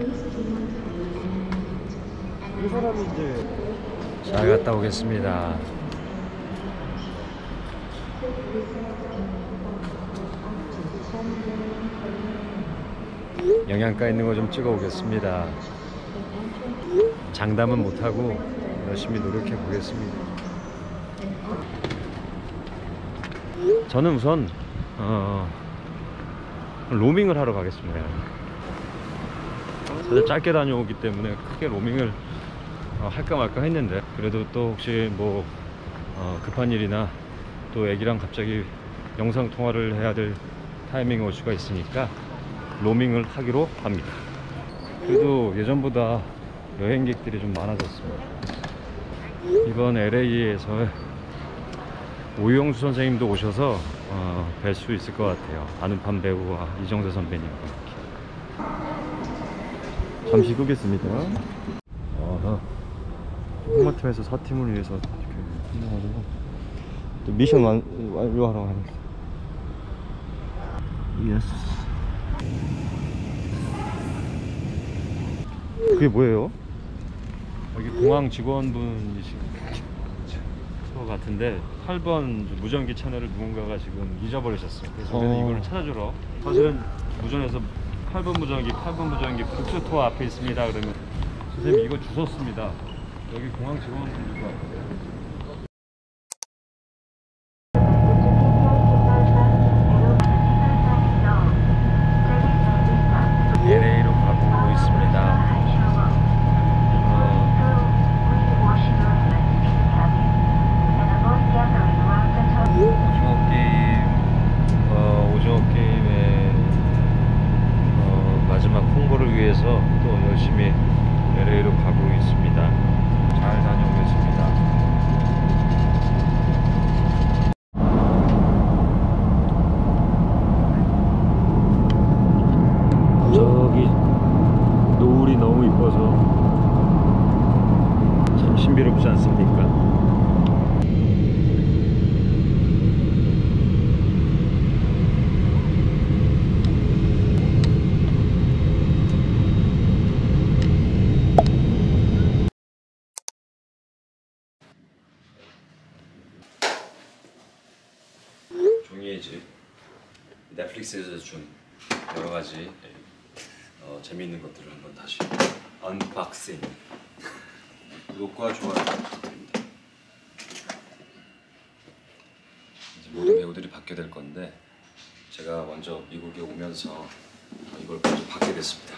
이 사람이 이제 잘 갔다 오겠습니다. 영양가 있는 거 좀 찍어 오겠습니다. 장담은 못하고 열심히 노력해 보겠습니다. 저는 우선 어, 로밍을 하러 가겠습니다. 사실 짧게 다녀오기 때문에 크게 로밍을 어, 할까 말까 했는데 그래도 또 혹시 뭐 어, 급한 일이나 또 애기랑 갑자기 영상 통화를 해야 될 타이밍이 올 수가 있으니까 로밍을 하기로 합니다. 그래도 예전보다 여행객들이 좀 많아졌습니다. 이번 LA에서 오영수 선생님도 오셔서 어, 뵐 수 있을 것 같아요. 아누팜 배우와 이정재 선배님과 함께. 잠시 끄겠습니다. 어, 홍보팀에서 사팀을 위해서 이렇게 끝나가지고 또 미션 완, 완료하러 가는 yes 그게 뭐예요? 여기 공항 직원분이신 것 같은데 8번 무전기 채널을 누군가가 지금 잊어버리셨어요 그래서 어. 이거를 찾아주러 사실은 무전에서 8번 무전기 8번 무전기 북스토어 앞에 있습니다. 그러면 선생님 이거 주웠습니다. 여기 공항 직원분 누구 같아요? LA로 가고 있습니다. 오징어 게임, 어, 오징어 게임의 어, 마지막 홍보를 위해서 또 열심히 LA로 가고 있습니다. 잘 다녀오겠습니다. 저기 노을이 너무 이뻐서 참 신비롭지 않습니까? 종이의 집 넷플릭스에서 준 여러 가지 어, 재미있는 것들을 한번 다시 unboxing 구독과 좋아요 부탁드립니다 이제 모든 배우들이 받게 될 건데 제가 먼저 미국에 오면서 이걸 먼저 받게 됐습니다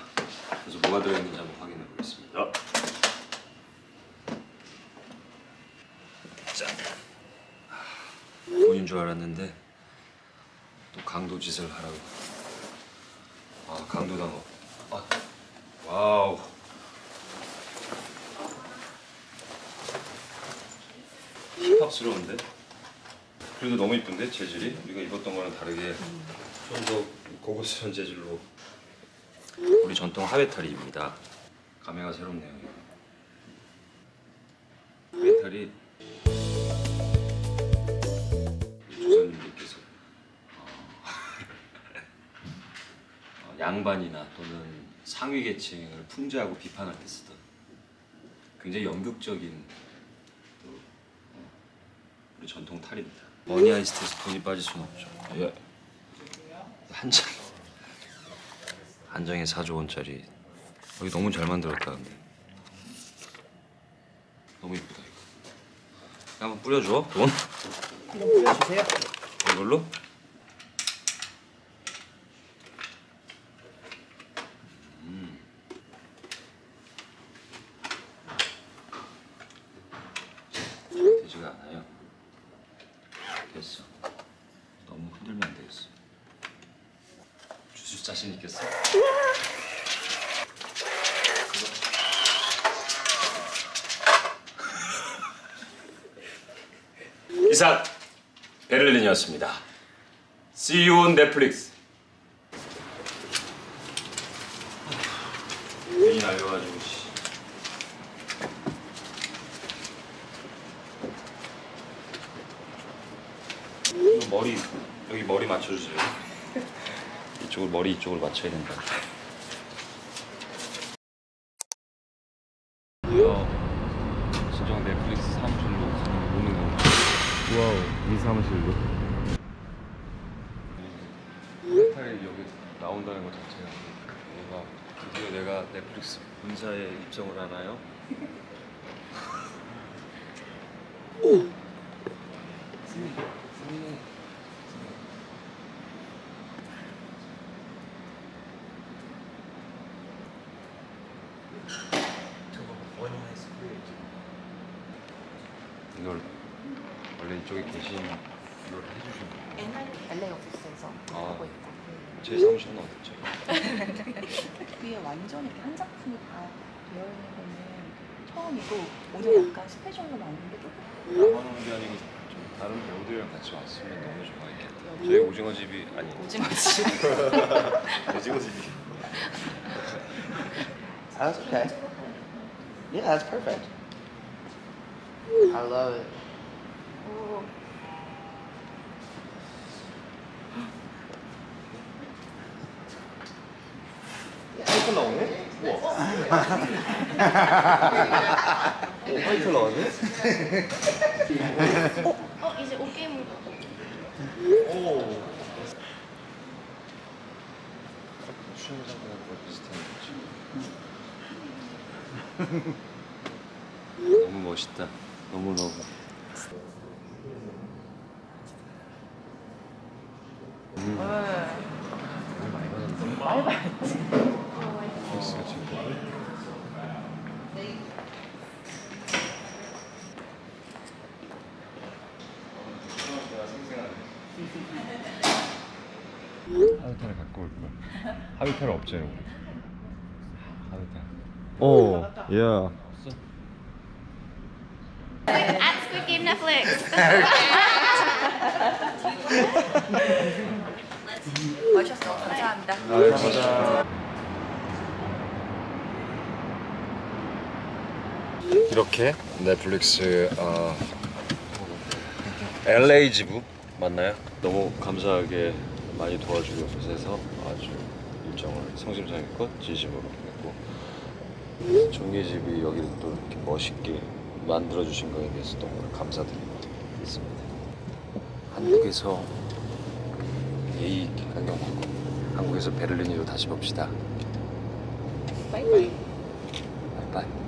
그래서 뭐가 들어있는지 한번 확인해 보겠습니다 짠 돈인 줄 알았는데 또 강도 짓을 하라고. 아 강도 당어. 아, wow. 힙합스러운데? 그래도 너무 이쁜데 재질이 우리가 입었던 거랑 다르게 좀 더 고급스러운 재질로 우리 전통 하회탈입니다. 감회가 새롭네요. 하회탈이 조선님께서 어, 양반이나 또는 상위 계층을 풍자하고 비판할 때 쓰던 굉장히 연극적인 또, 어, 우리 전통 탈입니다. 머니 아이스트에서 돈이 빠질 수는 없죠. 예. 한 장. 한 장에 4조 원짜리. 여기 너무 잘 만들었다 근데. 너무 이쁘다 이거. 한번 뿌려줘 돈. 뿌려주세요. 이걸로? 음. 잘 되지가 않아요. 됐어. 너무 흔들면 안 되겠어. 주술 자신 있겠어? 이상 베를린이었습니다. See you on Netflix. 괜히 날려가지고 씨. 머리 여기 머리 맞춰주세요. 이쪽을 머리 이쪽을 맞춰야 되는 것 같아요. 진정 넷플릭스 사무실로 오는 건가? wow 이 사무실로. 네. 하회탈이 여기 나온다는 것 자체가 뭔가 드디어 내가 넷플릭스 본사에 입성을 하나요? 오. 승리 승리. 이걸 원래 이쪽에 계신 이걸 해주신 거예요? LA 오피스에서 아. 하고 있다. 제 사무실은 어딨죠? 위에 완전 이렇게 한 작품이 다 되어 있는 거는 처음이고 오늘 약간 스페셜로 만든 게 조금 나만 오는 게 아니고 좀 다른 배우들이랑 같이 왔으면 너무 좋아했겠다. 저희 오징어 집이 아니 오징어지. 오징어 집이 That's okay. Yeah, that's perfect. I love it. 오, 화이트 나오네? 우와. 오, 화이트 나오네? 어 이제 옷게임을 오. 수영장하고 비슷한 거지. 너무 멋있다. 너무 너무. 음. 많이 받았지. 가 지금. 하비탈을 갖고 올 거야. 하비탈 없지 우리. 하비탈. 오, 야. At Squid Game Netflix. 와주셔서 감사합니다. 아유, 맞아. 이렇게 넷플릭스 어, LA 지부 맞나요? 너무 감사하게 많이 도와주고 해서 아주 일정을 성심성의껏 진심으로 했고 종이집이 여기를 또 이렇게 멋있게 만들어 주신 거에 대해서 너무나 감사드립니다. 한국에서 이 안경 벗고 한국에서 베를린으로 다시 봅시다. 바이바이. 바이바이.